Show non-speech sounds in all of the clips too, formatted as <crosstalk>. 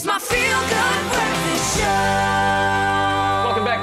It's my feel good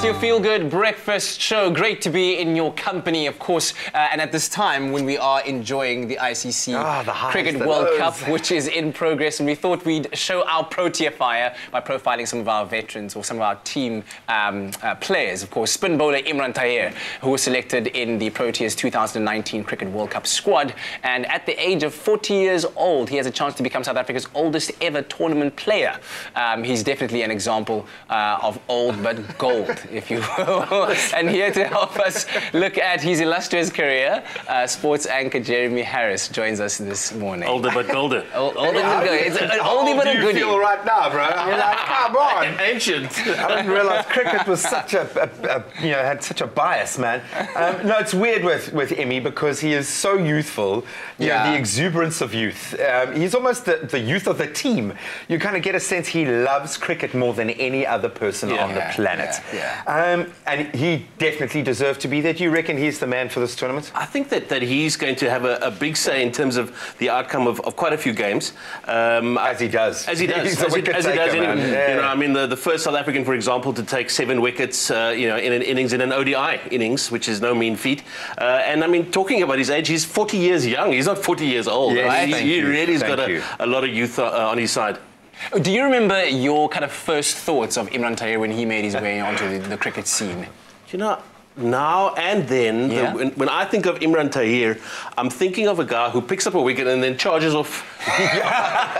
to your Feel Good Breakfast Show. Great to be in your company, of course, uh, and at this time when we are enjoying the ICC Ah, the highs, Cricket the World lows. Cup, which is in progress, and we thought we'd show our Protea fire by profiling some of our veterans or some of our team um, uh, players. Of course, spin bowler Imran Tahir, who was selected in the Proteas 2019 Cricket World Cup squad, and at the age of 40 years old, he has a chance to become South Africa's oldest ever tournament player. Um, he's definitely an example uh, of old but gold, <laughs> if you will. <laughs> and here to help us look at his illustrious career, uh, sports anchor Jeremy Harris joins us this morning. Older but golder. <laughs> Old, older but do good. you- It's an how oldie old but do you feel right now, bro? I'm like, <laughs> come on. Ancient. I didn't realize cricket was such a, a, a you know, had such a bias, man. Um, no, it's weird with, with Emmy because he is so youthful. You Yeah. know, the exuberance of youth. Um, he's almost the, the youth of the team. You kind of get a sense he loves cricket more than any other person Yeah. on the Yeah, planet. yeah, Um, and he definitely deserved to be there. Do you reckon he's the man for this tournament? I think that, that he's going to have a, a big say in terms of the outcome of, of quite a few games. Um, As he does. As he <laughs> does. He's as, he, as he does. in- Yeah. You know, I mean, the, the first South African, for example, to take seven wickets, uh, you know, in an innings, in an ODI innings, which is no mean feat. Uh, and I mean, talking about his age, he's 40 years young. He's not 40 years old. Yes, right? He- thank he really has got a, a lot of youth uh, on his side. Do you remember your kind of first thoughts of Imran Tahir when he made his way onto the, the cricket scene? You know, now and then, the- when, when I think of Imran Tahir, I'm thinking of a guy who picks up a wicket and then charges off <laughs>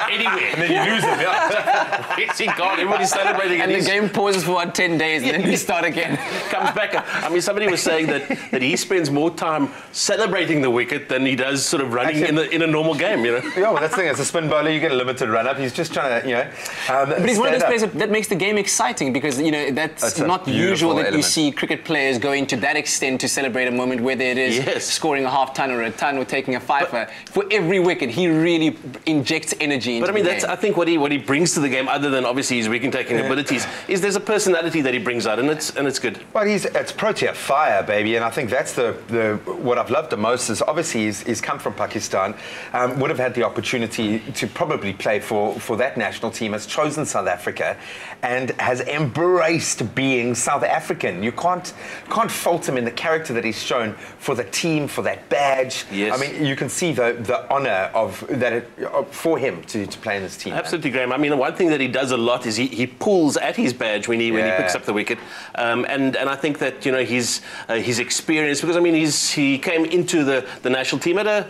anywhere. And then you lose him, yeah. Yes, he can't. Everybody's celebrating And the game pauses for what, 10 days, and then we start again. <laughs> comes back. I mean, somebody was saying that, that he spends more time celebrating the wicket than he does sort of running in, the, in a normal game, you know? <laughs> Yeah, well, that's the thing. As a spin bowler, you get a limited run up. He's just trying to, you know. Um, But he's one of those stand players that, that makes the game exciting because you know that's, That's not usual that you see cricket players going to that extent to celebrate a moment, whether it is Yes. scoring a half ton or a ton or taking a fifer. For every wicket, he really injects energy into But I mean, the that's game. I think what he what he brings to the game, other than obviously his wicket taking abilities, is there's a personality that he brings out, and it's and it's good. Well, he's it's Protea fire, baby, and I think that's the, the what I've loved the most is obviously he's, he's come from Pakistan, um, would have had the opportunity to probably play for, for that national team, has chosen South Africa, and has embraced being South African. You can't can't fault him in the character that he's shown for the team, for that badge. Yes. I mean, you can see the the honour of that it, of- for him to, to play in this team. Absolutely, Graham. I mean, one thing that he does a lot is he, he pulls at his badge when he when he picks up the wicket, um, and and I think that you know his uh, his experience because I mean he's he came into the, the national team at a.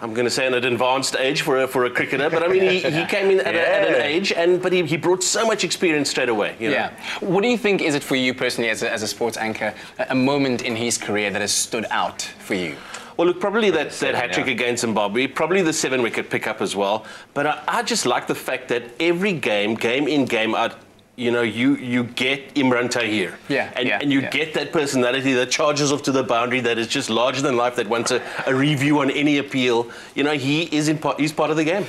I'm going to say at an advanced age for a, for a cricketer, but I mean he, <laughs> he came in at, a, at an age, and but he, he brought so much experience straight away. You know? Yeah. What do you think is it for you personally as a, as a sports anchor, a, a moment in his career that has stood out for you? Well, look, probably that, that hat trick yeah. against Zimbabwe, probably the seven wicket pickup as well. But I, I just like the fact that every game, game in, game out, you know, you, you get Imran Tahir. Yeah, And, yeah, and you yeah. get that personality that charges off to the boundary, that is just larger than life, that wants a, a review on any appeal. You know, he is in part, he's part of the game.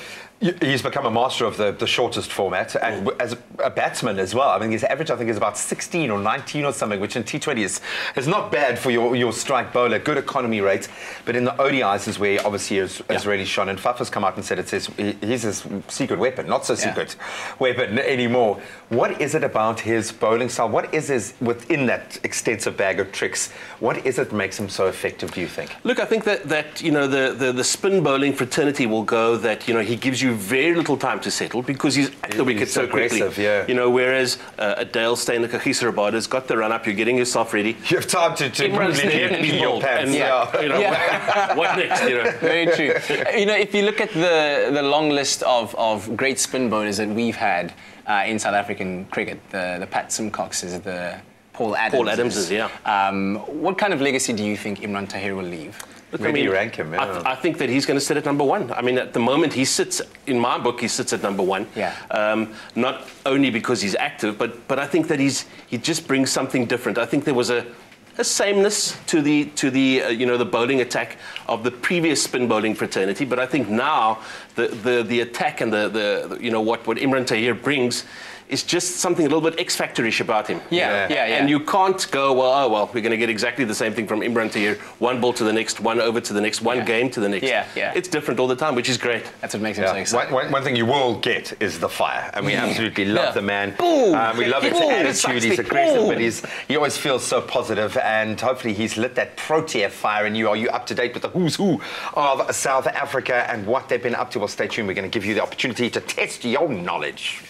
He's become a master of the, the shortest format, and w- as a batsman as well. I mean, his average, I think, is about 16 or 19 or something, which in T20 is, is not bad for your, your strike bowler. Good economy rate, but in the ODIs is where obviously has, has Yeah. really shone. And Faf has come out and said it's his, he's his secret weapon, not so Yeah. secret weapon anymore. What is it about his bowling style? What is his within that extensive bag of tricks? What is it that makes him so effective? Do you think? Look, I think that, that you know the, the, the spin bowling fraternity will go that you know he gives you very little time to settle because he's at the wicket so quickly. aggressive, yeah. You know, whereas uh, a Dale Steyn, a Kagiso Rabada's got the run up, you're getting yourself ready. You have time to, to Imran's really there and your pants. and, yeah. you know, Yeah. what next? You know. <laughs> Very true. you know, if you look at the, the long list of, of great spin bowlers that we've had uh, in South African cricket, the, the Pat Symcoxes, the Paul Adams. Paul Adamses, yeah. Um, what kind of legacy do you think Imran Tahir will leave? Look, Where do you rank him? I, th- I think that he's going to sit at number one. I mean, at the moment, he sits, in my book, he sits at number one. Yeah. Um, not only because he's active, but, but I think that he's, he just brings something different. I think there was a, a sameness to the, to the uh, you know, the bowling attack of the previous spin bowling fraternity, but I think now the, the, the attack and the, the, you know, what, what Imran Tahir brings is just something a little bit X Factorish about him. Yeah, yeah, yeah. And you can't go, well, oh, well, we're going to get exactly the same thing from Imran Tahir, One ball to the next, one over to the next, one Yeah. game to the next. Yeah, yeah. It's different all the time, which is great. That's what makes him so exciting. One, one, one thing you will get is the fire, and we absolutely love Yeah. the man. Boom. Um, we love his Boom. attitude. He's aggressive, Boom. but he's he always feels so positive, and hopefully he's lit that Protea fire in you. Are you up to date with the who's who of South Africa and what they've been up to? Well, stay tuned. We're going to give you the opportunity to test your knowledge.